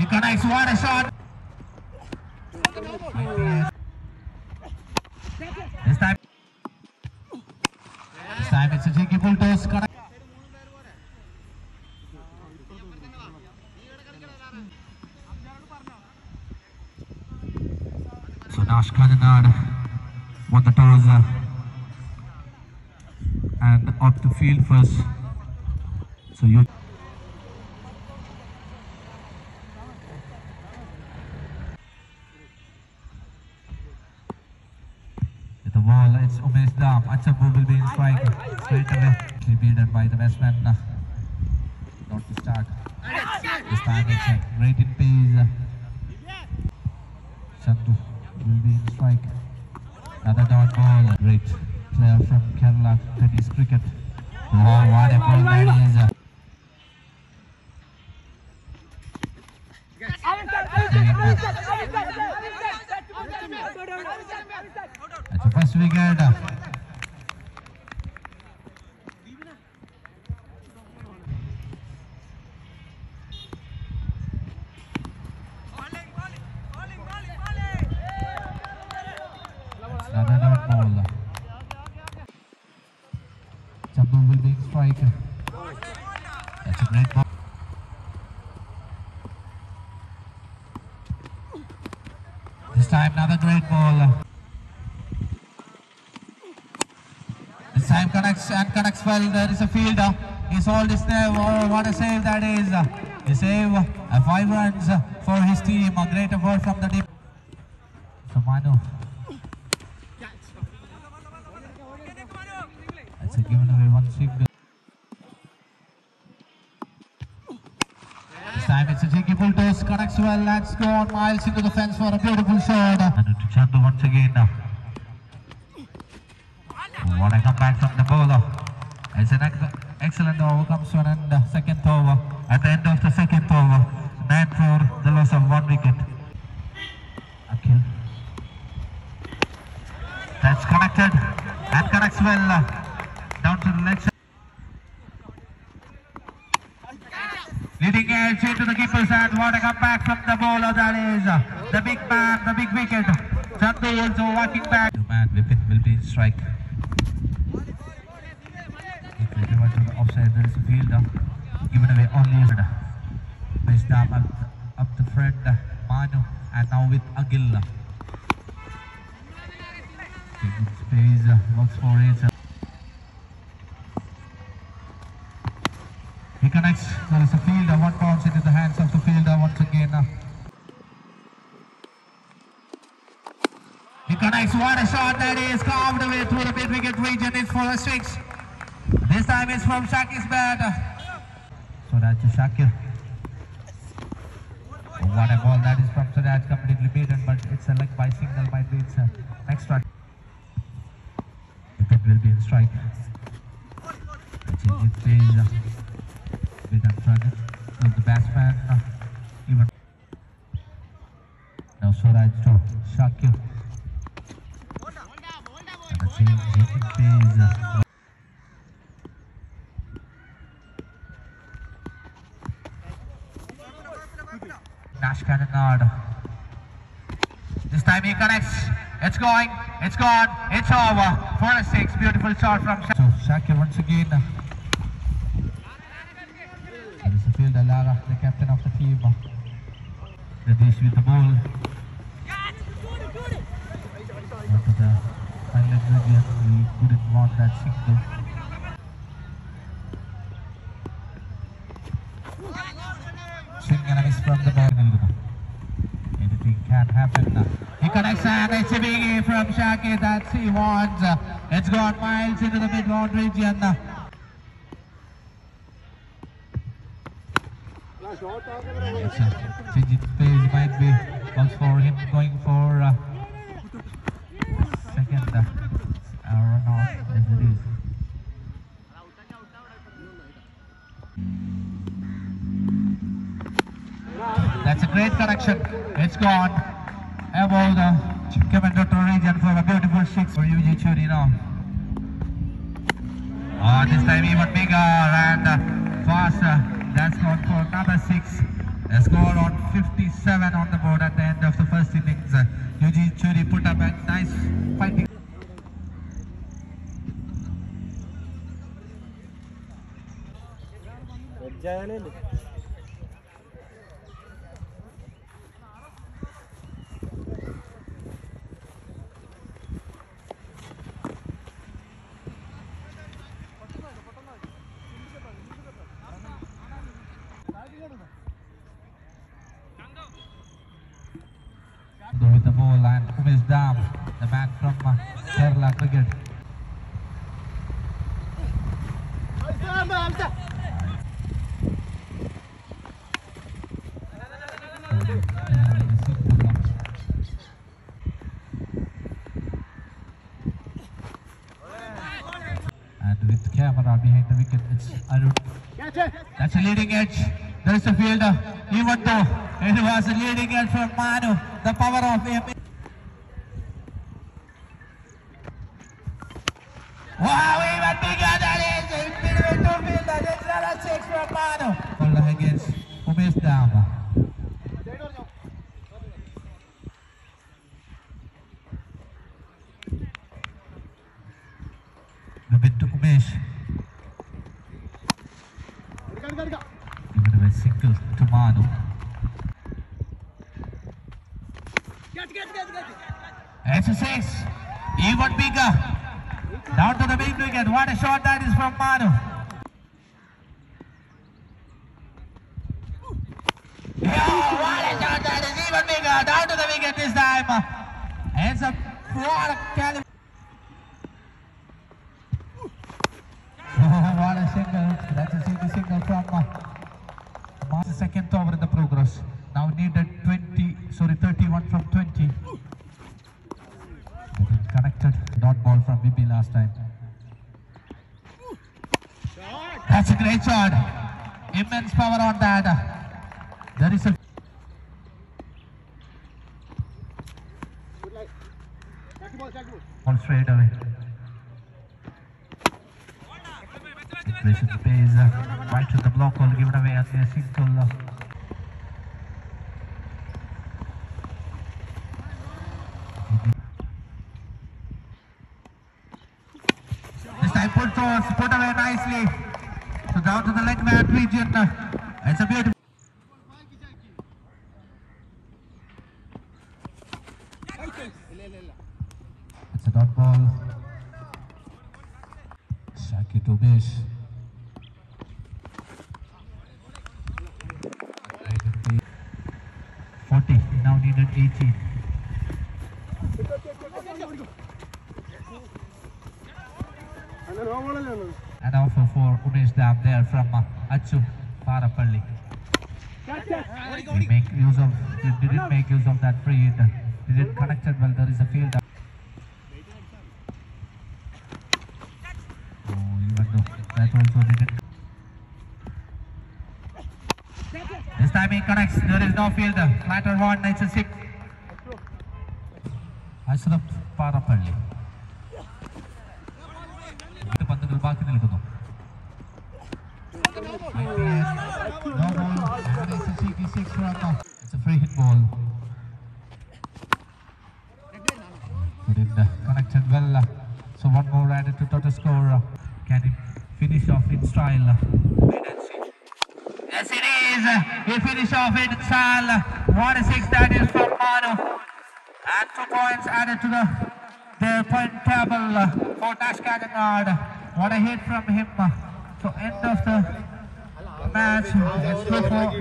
What a shot! This time, this time it's a cheeky full toss. So Nash Kananad won the toss and up the field first. So you. Ball, it's Umesh Dam. Achambu will be in strike straight away. Actually beaten by the batsman. uh, Not to start. This time it's a great in pace. Chandu will be in strike. Another dot ball. Great player from Kerala tennis cricket. Oh, what a ball that is. uh, That's the first wicket. This time another great ball. This time connects connects well. There is a fielder. He's all this there. Oh, what a save that is. A save. Five runs for his team. A great effort from the team. So Manu. That's a given away one single. This time it's a cheeky full toss. Connects well. Let's go on miles into the fence for a beautiful shot. And to Chandu once again. What a comeback from the bowler. It's an ex- excellent over comes to an end. uh, Second over. At the end of the second over, nine for the loss of one wicket. Akhil. That's connected and connects well uh, down to the leg. Leading edge into the keeper's hand. What a comeback from the bowler that is. The big man, the big wicket. Chandu also walking back. Two man, Vipin will be in strike. Revert there is a fielder. Given away up, up Manu, and now with. Taking space, for it. He connects. There is a fielder. One bounce into the hands of the fielder once again. He connects. What a shot that is. Carved away through the mid wicket region. It's for a six. This time it's from Shakir's bat. That's a Shakir. What a ball that is from Suraj. Completely beaten, but it's a leg by single. Might be it's next strike. Wicket will be in strike. Change it phase. uh, Big unfriended. So the batsman uh, even. Now Suraj to Shakir. And the change in phase. uh, This time he connects. It's going. It's gone. It's over. For a six. Beautiful shot from Shakir. So Shakir once again. It is a fielder Lara, the captain of the team. Pradesh with the ball. The final we couldn't want that single. Swing and a miss from the ball. Anything can happen. He connects and it's a from Shakir that he wants. It's gone miles into the mid-bound region. A change in pace might be calls for him going for uh, second uh, run out as it is. That's a great connection. It's gone above the Kevin region for a beautiful six for UG Churi now. Oh, this time even bigger and uh, faster. That's gone for another six. A score on 57 on the board at the end of the first innings. Uh, Eugene Churi put up a nice fighting. With the ball and Umesh Dam, the man from uh, Kerala cricket. And with camera behind the wicket, it's Arun. That's a leading edge. There is a fielder. Even though it was a leading edge from Manu, the power of It's. Even bigger. Down to the big wicket. What a shot that is from Manu. Yeah, what a shot that is even bigger. Down to the wicket this time. It's a what a cali- Oh, what a single. That's a single single from uh, second over in the progress. Now needed 20, sorry, 31 from 20. Connected. Dot ball from VP last time. That's a great shot. Immense power on that. There is a ball straight away. Plays pace uh, right to the block hole given away at the single. Uh, put away nicely. So down to the leg man region. It's a beautiful. It's a dot ball. Shaki Tobish. Forty. Now needed eighteen. And offer for Umesh Dam there from uh, Achu Parapalli. He make use of he didn't make use of that free hit. Didn't connect it well. There is a field. Oh, even though that also didn't. This time he connects. There is no fielder. Latter one. It's a six. Ashraf Parapalli. ബാക്കി നിൽക്കുന്നു No ball. And it's a cheeky six run. It's a free hit ball. Put in the connected well. So one more added to total score. Can he finish off in style? Wait and see. Yes, it is. He finished off in style. What a six that is from Manu. And two points added to the their point table for Nash Kajanad. What a hit from him. Uh, so end of the match. Uh, it's 2 4.